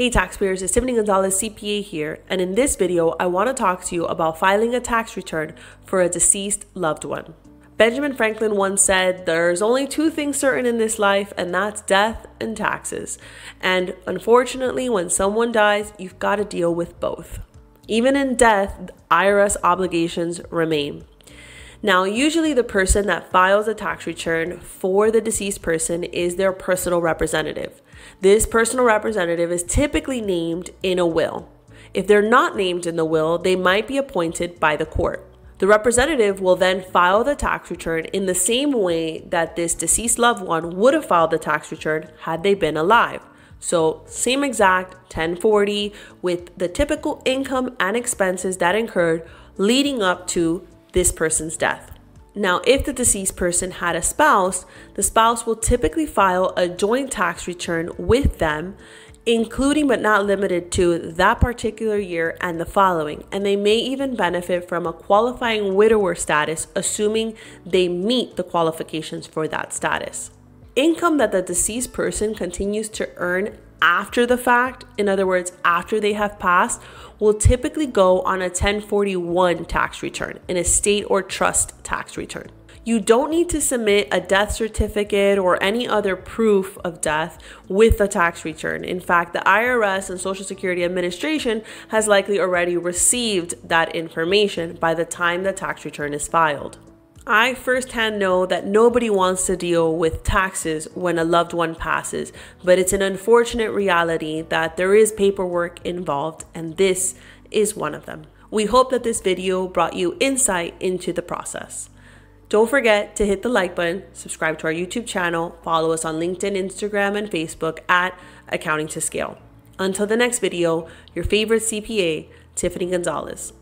Hey taxpayers, it's Tiffany Gonzalez, CPA here, and in this video, I want to talk to you about filing a tax return for a deceased loved one. Benjamin Franklin once said, There's only two things certain in this life, and that's death and taxes. And unfortunately, when someone dies, you've got to deal with both. Even in death, IRS obligations remain. Now, usually the person that files a tax return for the deceased person is their personal representative. This personal representative is typically named in a will. If they're not named in the will, they might be appointed by the court. The representative will then file the tax return in the same way that this deceased loved one would have filed the tax return had they been alive. So, same exact 1040 with the typical income and expenses that incurred leading up to this person's death. Now, if the deceased person had a spouse, the spouse will typically file a joint tax return with them, including but not limited to that particular year and the following. And they may even benefit from a qualifying widower status, assuming they meet the qualifications for that status. Income that the deceased person continues to earn after the fact, in other words, after they have passed, will typically go on a 1041 tax return, an estate or trust tax return. You don't need to submit a death certificate or any other proof of death with the tax return. In fact, the IRS and Social Security Administration has likely already received that information by the time the tax return is filed. I firsthand know that nobody wants to deal with taxes when a loved one passes, but it's an unfortunate reality that there is paperwork involved, and this is one of them. We hope that this video brought you insight into the process. Don't forget to hit the like button, subscribe to our YouTube channel, follow us on LinkedIn, Instagram, and Facebook at Accounting to Scale. Until the next video, your favorite CPA, Tiffany Gonzalez.